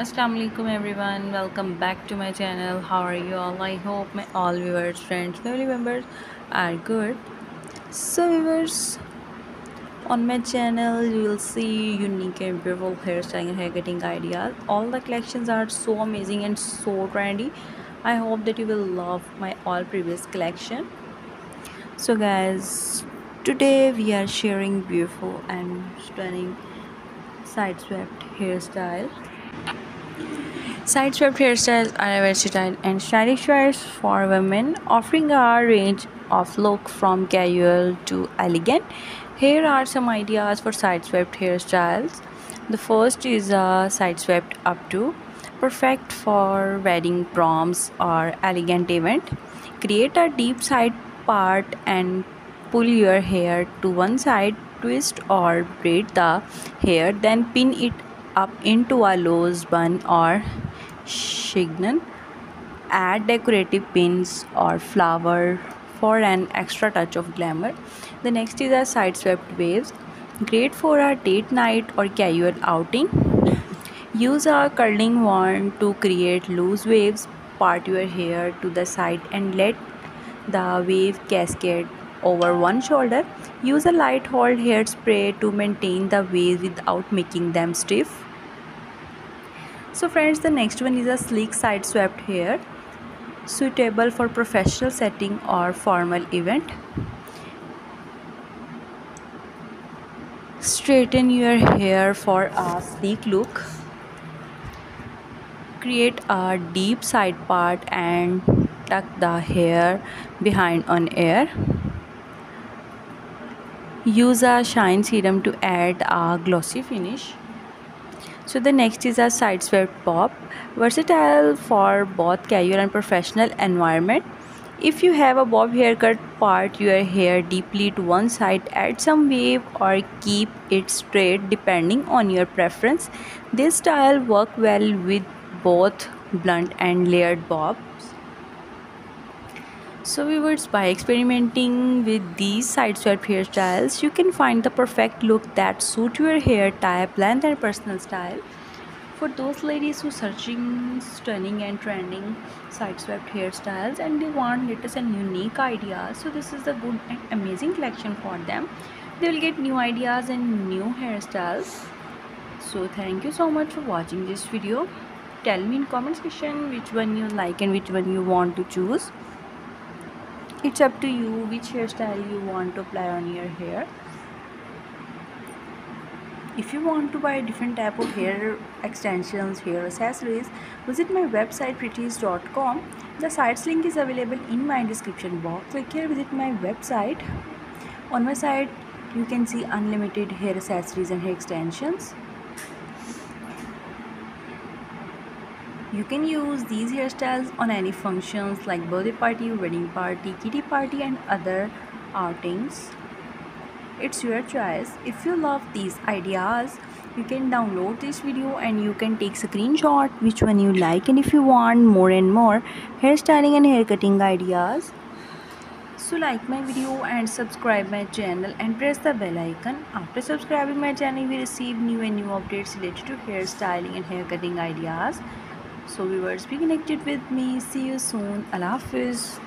Assalamu alaikum everyone. Welcome back to my channel. How are you all? I hope my all viewers friends family members are good. So viewers on my channel you will see unique and beautiful hairstyling and hair cutting ideas. All the collections are so amazing and so trendy. I hope that you will love my all previous collection. So guys today we are sharing beautiful and stunning side swept hairstyle Side swept hairstyles are versatile and stylish choice for women, offering a range of look from casual to elegant. Here are some ideas for side swept hairstyles. The first is a side swept updo, perfect for wedding proms or elegant event. Create a deep side part and pull your hair to one side, twist or braid the hair, then pin it up into a loose bun or shignon. Add decorative pins or flower for an extra touch of glamour. The next is a side swept waves. Great for a date night or casual outing. Use a curling wand to create loose waves. Part your hair to the side and let the wave cascade over one shoulder. Use a light hold hairspray to maintain the waves without making them stiff. So friends the next one is a sleek side swept hair suitable for professional setting or formal event. Straighten your hair for a sleek look. Create a deep side part and tuck the hair behind on air use a shine serum to add a glossy finish so the next is a side swept bob, versatile for both casual and professional environment. If you have a bob haircut, part your hair deeply to one side, add some wave or keep it straight depending on your preference. This style work well with both blunt and layered bobs. So viewers, by experimenting with these side swept hairstyles, you can find the perfect look that suit your hair type, length and personal style. For those ladies who are searching stunning and trending side swept hairstyles and they want latest and unique ideas, so this is a good and amazing collection for them. They will get new ideas and new hairstyles. So thank you so much for watching this video. Tell me in comment section which one you like and which one you want to choose it's up to you which hairstyle you want to apply on your hair. If you want to buy different type of hair extensions hair accessories visit my website preetys.com the site's link is available in my description box. Click here visit my website. On my site you can see unlimited hair accessories and hair extensions You can use these hairstyles on any functions like birthday party, wedding party, kitty party and other outings. It's your choice. If you love these ideas, you can download this video and you can take a screenshot which one you like and if you want more and more hairstyling and hair cutting ideas so like my video and subscribe my channel and press the bell icon after subscribing my channel we receive new and new updates related to hairstyling and hair cutting ideas so viewers be connected with me. See you soon. Allah hafiz